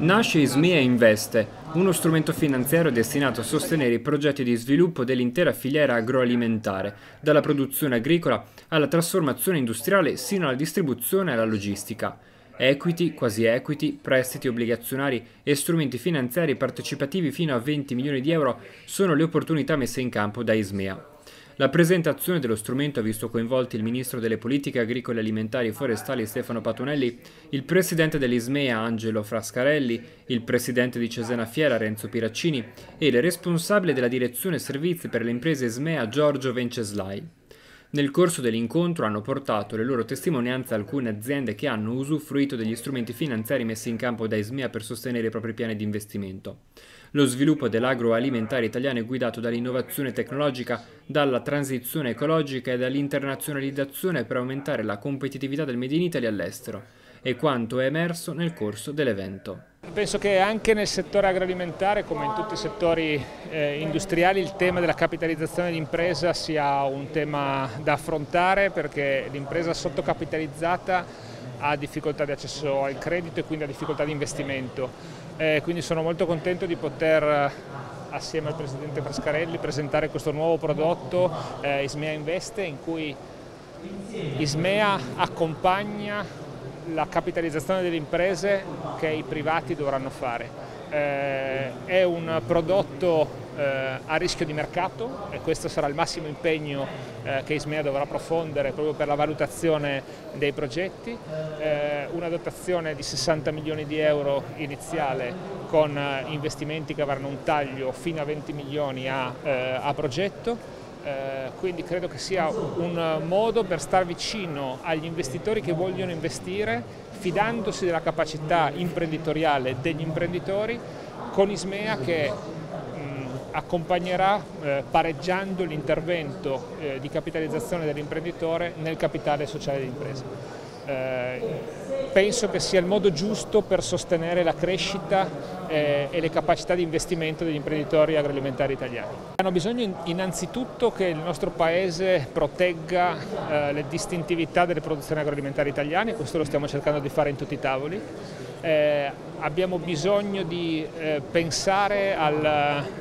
Nasce Ismea Investe, uno strumento finanziario destinato a sostenere i progetti di sviluppo dell'intera filiera agroalimentare, dalla produzione agricola alla trasformazione industriale sino alla distribuzione e alla logistica. Equity, quasi equity, prestiti obbligazionari e strumenti finanziari partecipativi fino a 20 milioni di euro sono le opportunità messe in campo da Ismea. La presentazione dello strumento ha visto coinvolti il ministro delle politiche agricole alimentari e forestali Stefano Patonelli, il presidente dell'Ismea Angelo Frascarelli, il presidente di Cesena Fiera Renzo Piraccini e il responsabile della direzione servizi per le imprese Ismea Giorgio Venceslai. Nel corso dell'incontro hanno portato le loro testimonianze alcune aziende che hanno usufruito degli strumenti finanziari messi in campo da Ismea per sostenere i propri piani di investimento. Lo sviluppo dell'agroalimentare italiano è guidato dall'innovazione tecnologica, dalla transizione ecologica e dall'internazionalizzazione per aumentare la competitività del Made in Italy all'estero, e quanto è emerso nel corso dell'evento. Penso che anche nel settore agroalimentare, come in tutti i settori eh, industriali, il tema della capitalizzazione d'impresa sia un tema da affrontare perché l'impresa sottocapitalizzata ha difficoltà di accesso al credito e quindi ha difficoltà di investimento. Eh, quindi sono molto contento di poter assieme al Presidente Frascarelli presentare questo nuovo prodotto eh, Ismea Investe in cui Ismea accompagna la capitalizzazione delle imprese che i privati dovranno fare. Eh, è un prodotto eh, a rischio di mercato e questo sarà il massimo impegno eh, che Ismea dovrà approfondere proprio per la valutazione dei progetti, eh, una dotazione di 60 milioni di euro iniziale con eh, investimenti che avranno un taglio fino a 20 milioni a, eh, a progetto. Eh, quindi credo che sia un modo per star vicino agli investitori che vogliono investire fidandosi della capacità imprenditoriale degli imprenditori con Ismea che accompagnerà eh, pareggiando l'intervento eh, di capitalizzazione dell'imprenditore nel capitale sociale d'impresa. Eh, penso che sia il modo giusto per sostenere la crescita eh, e le capacità di investimento degli imprenditori agroalimentari italiani. Hanno bisogno innanzitutto che il nostro Paese protegga eh, le distintività delle produzioni agroalimentari italiane, questo lo stiamo cercando di fare in tutti i tavoli. Abbiamo bisogno di pensare al,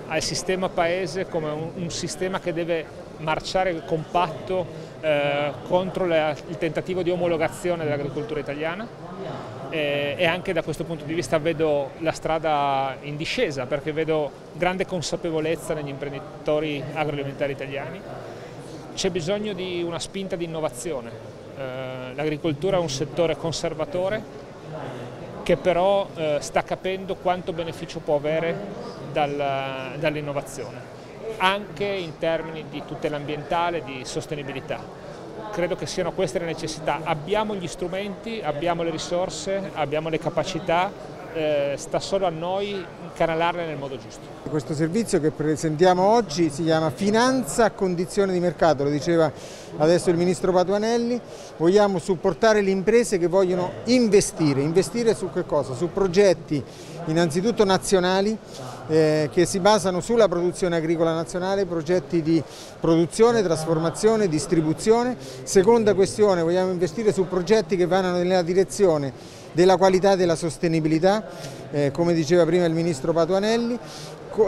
al, sistema paese come un, un sistema che deve marciare compatto eh, contro la, il tentativo di omologazione dell'agricoltura italiana eh, e anche da questo punto di vista vedo la strada in discesa perché vedo grande consapevolezza negli imprenditori agroalimentari italiani. C'è bisogno di una spinta di innovazione. Eh, l'agricoltura è un settore conservatore che però eh, sta capendo quanto beneficio può avere dal, dall'innovazione anche in termini di tutela ambientale, di sostenibilità. Credo che siano queste le necessità. Abbiamo gli strumenti, abbiamo le risorse, abbiamo le capacità, eh, sta solo a noi canalarle nel modo giusto. Questo servizio che presentiamo oggi si chiama Finanza a condizione di mercato, lo diceva adesso il Ministro Patuanelli, vogliamo supportare le imprese che vogliono investire, investire su che cosa? Su progetti innanzitutto nazionali eh, che si basano sulla produzione agricola nazionale, progetti di produzione, trasformazione, distribuzione. Seconda questione, vogliamo investire su progetti che vanno nella direzione della qualità e della sostenibilità, eh, come diceva prima il Ministro Patuanelli,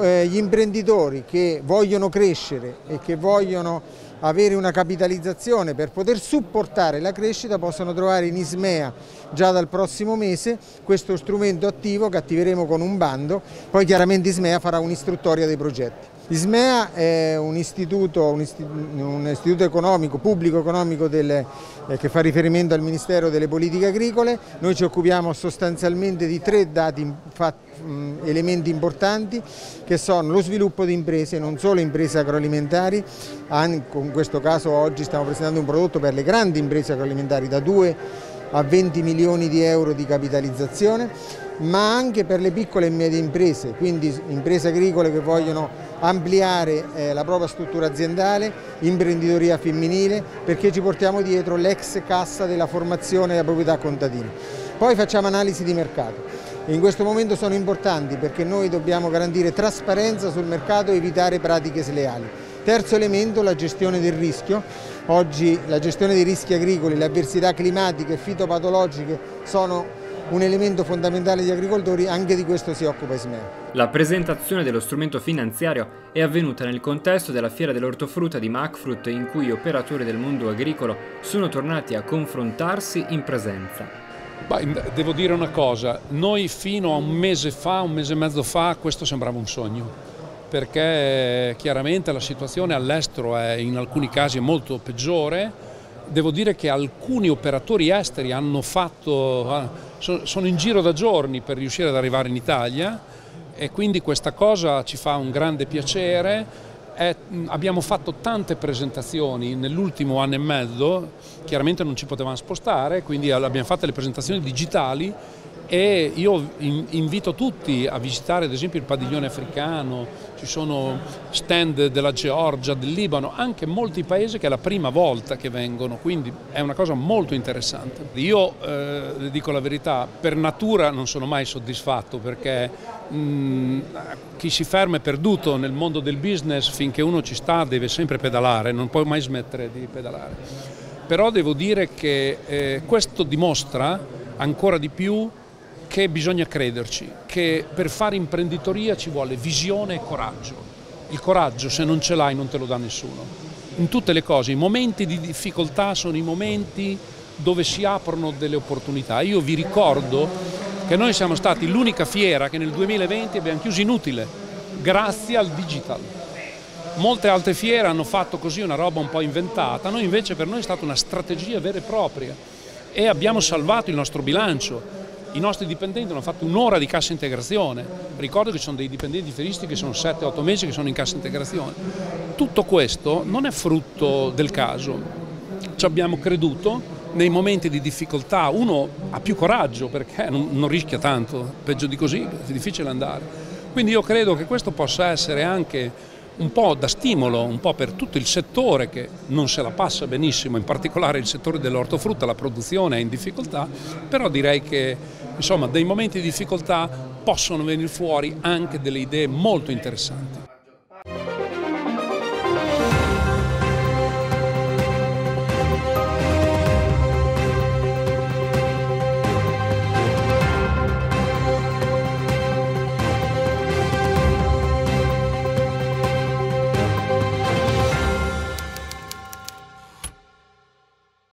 eh, gli imprenditori che vogliono crescere e che vogliono avere una capitalizzazione per poter supportare la crescita possono trovare in Ismea già dal prossimo mese questo strumento attivo che attiveremo con un bando, poi chiaramente Ismea farà un'istruttoria dei progetti. Ismea è un istituto, un istituto, un istituto economico, pubblico economico delle, eh, che fa riferimento al Ministero delle Politiche Agricole, noi ci occupiamo sostanzialmente di tre dati, elementi importanti che sono lo sviluppo di imprese, non solo imprese agroalimentari, anche in questo caso oggi stiamo presentando un prodotto per le grandi imprese agroalimentari da 2 a 20 milioni di euro di capitalizzazione, ma anche per le piccole e medie imprese, quindi imprese agricole che vogliono ampliare eh, la propria struttura aziendale, imprenditoria femminile, perché ci portiamo dietro l'ex cassa della formazione della proprietà contadina. Poi facciamo analisi di mercato. In questo momento sono importanti perché noi dobbiamo garantire trasparenza sul mercato e evitare pratiche sleali. Terzo elemento, la gestione del rischio. Oggi la gestione dei rischi agricoli, le avversità climatiche e fitopatologiche sono un elemento fondamentale degli agricoltori, anche di questo si occupa Ismea. La presentazione dello strumento finanziario è avvenuta nel contesto della fiera dell'ortofrutta di Macfrut in cui operatori del mondo agricolo sono tornati a confrontarsi in presenza. Beh, devo dire una cosa, noi fino a un mese fa, un mese e mezzo fa, questo sembrava un sogno perché chiaramente la situazione all'estero è in alcuni casi molto peggiore. Devo dire che alcuni operatori esteri fatto, ah, sono in giro da giorni per riuscire ad arrivare in Italia e quindi questa cosa ci fa un grande piacere. È, abbiamo fatto tante presentazioni nell'ultimo anno e mezzo, chiaramente non ci potevamo spostare, quindi abbiamo fatto le presentazioni digitali e io invito tutti a visitare ad esempio il padiglione africano, ci sono stand della Georgia, del Libano, anche molti paesi che è la prima volta che vengono, quindi è una cosa molto interessante. Io eh, dico la verità, per natura non sono mai soddisfatto perché mh, chi si ferma è perduto nel mondo del business, finché uno ci sta deve sempre pedalare, non può mai smettere di pedalare. Però devo dire che eh, questo dimostra ancora di più che bisogna crederci, che per fare imprenditoria ci vuole visione e coraggio. Il coraggio se non ce l'hai non te lo dà nessuno. In tutte le cose, i momenti di difficoltà sono i momenti dove si aprono delle opportunità. Io vi ricordo che noi siamo stati l'unica fiera che nel 2020 abbiamo chiuso inutile, grazie al digital. Molte altre fiere hanno fatto così una roba un po' inventata, noi invece per noi è stata una strategia vera e propria e abbiamo salvato il nostro bilancio i nostri dipendenti hanno fatto un'ora di cassa integrazione, ricordo che ci sono dei dipendenti feristi che sono 7-8 mesi che sono in cassa integrazione. Tutto questo non è frutto del caso, ci abbiamo creduto, nei momenti di difficoltà uno ha più coraggio perché non, non rischia tanto, peggio di così è difficile andare. Quindi io credo che questo possa essere anche un po' da stimolo, un po' per tutto il settore che non se la passa benissimo, in particolare il settore dell'ortofrutta, la produzione è in difficoltà, però direi che insomma, dei momenti di difficoltà possono venire fuori anche delle idee molto interessanti.